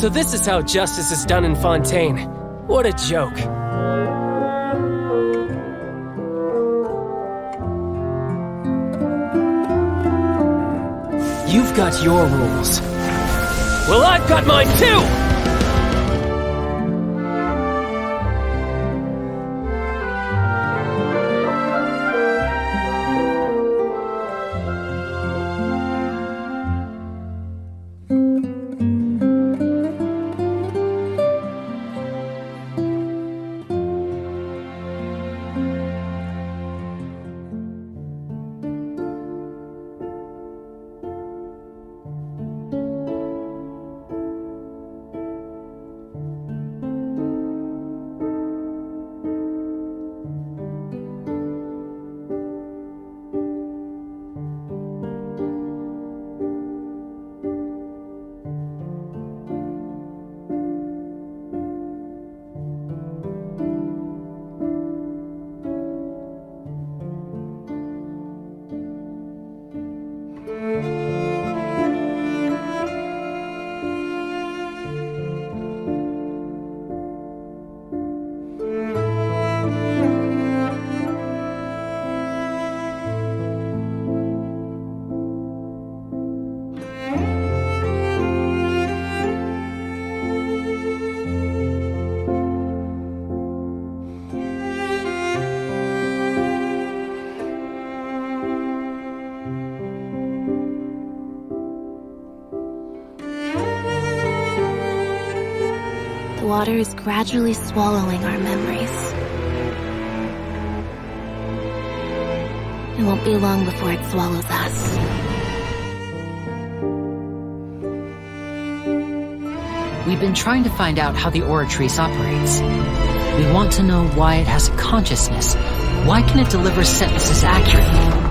So this is how justice is done in Fontaine. What a joke. You've got your rules. Well, I've got mine too! Water is gradually swallowing our memories. It won't be long before it swallows us. We've been trying to find out how the Oratrice operates. We want to know why it has a consciousness. Why can it deliver sentences accurately?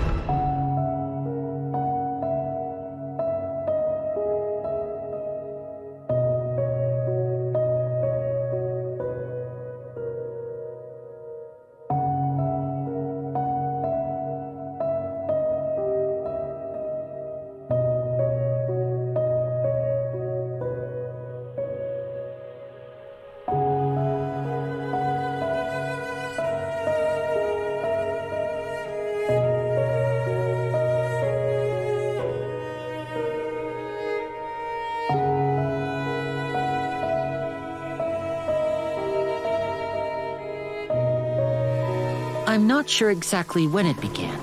I'm not sure exactly when it began,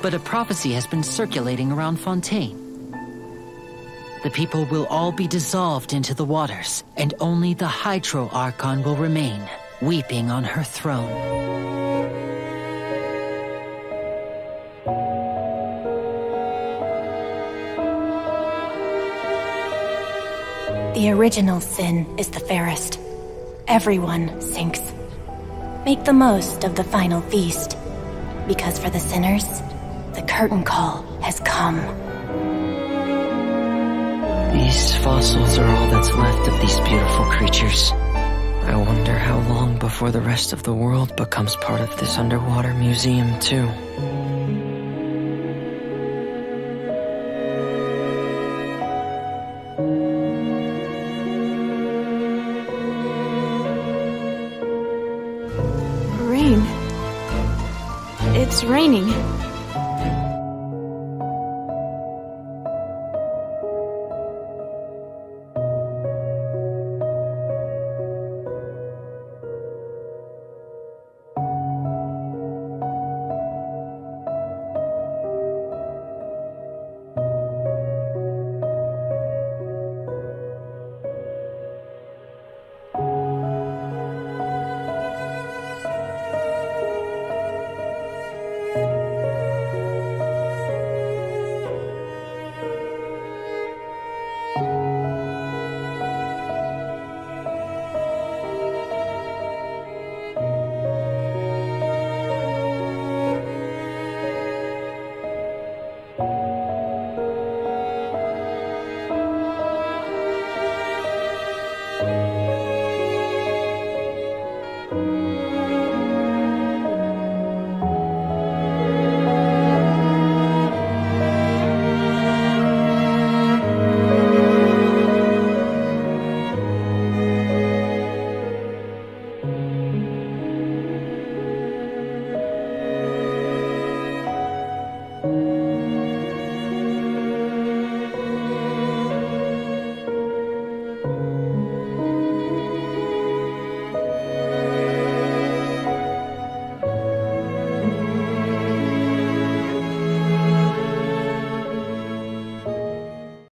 but a prophecy has been circulating around Fontaine. The people will all be dissolved into the waters, and only the Hydro Archon will remain, weeping on her throne. The original sin is the fairest. Everyone sinks. Make the most of the final feast, because for the sinners, the curtain call has come. These fossils are all that's left of these beautiful creatures. I wonder how long before the rest of the world becomes part of this underwater museum, too. Raining.